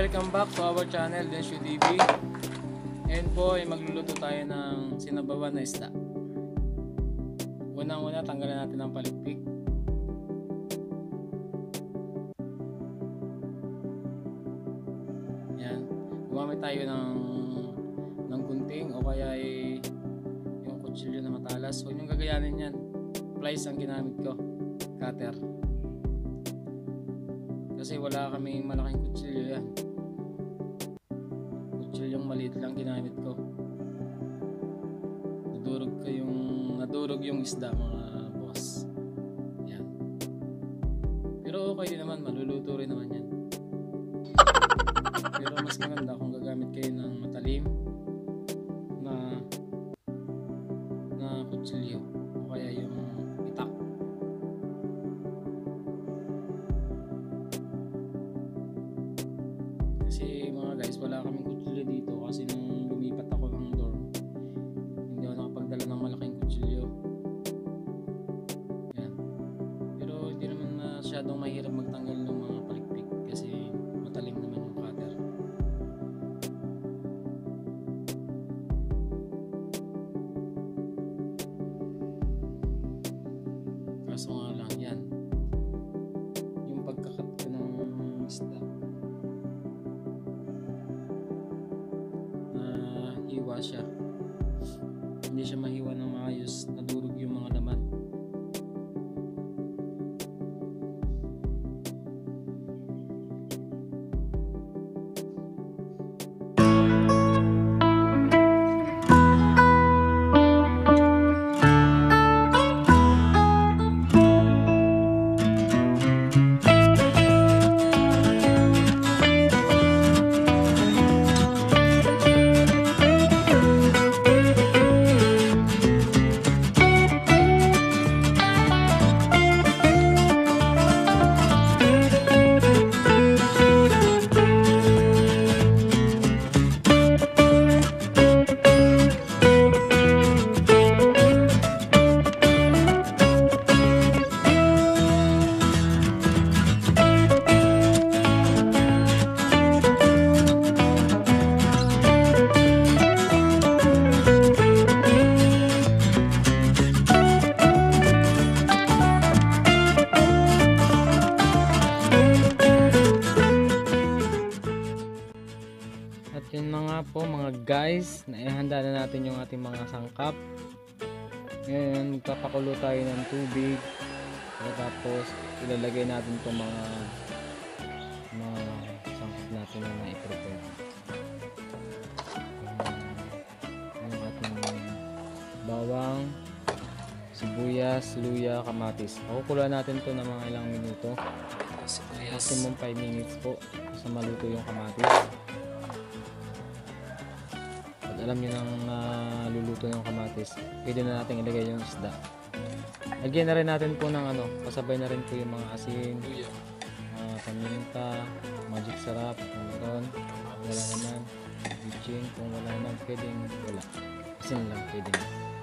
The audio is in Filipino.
welcome back to our channel, Densyo TV. Ngayon po magluluto tayo ng sinabawan na isda. Unang-una, tanggalan natin ang palikpik. Yan. Gumamit tayo ng ng gunting o kaya ay yung kutsilyo na matalas. Huwag niyong gagayanin yan. Plies ang ginamit ko. Cutter. Kasi wala kaming malaking kutsilyo yan. Maliit lang ginamit ko. Nadurog ko yung nadurog yung isda mga boss. Yan. Pero okay din naman, maluluto rin naman yan. Pero mas maganda kung gagamit kayo ng matalim na na kutsilyo o kaya yung itak. Kasi mga guys, wala kaming masyadong mahirap magtanggal ng mga palikpik kasi matalim naman yung cutter. Kaso nga lang yan. Yung pagkakat ko ng isda. na hiwa siya. Hindi siya mahiwa ng maayos. Nadurog yung yun na nga po mga guys, naihanda na natin yung ating mga sangkap. Ngayon, magpapakulo tayo ng tubig. Tapos, ilalagay natin itong mga mga sangkap natin na na-prepare. Yung, yung ating bawang, sibuyas, luya, kamatis. Pakukuloan natin to ng mga ilang minuto. Maximum 5 minutes po sa maluto yung kamatis. Alam nyo nang uh, luluto yung kamatis, pwede na natin ilagay yung isda. Lagyan na rin natin po ng ano, kasabay na rin po yung mga asin, mga paminta, magic sarap, kung meron, kung wala naman, bitchin, kung wala naman, pwedeng wala. Asin lang, pwede na.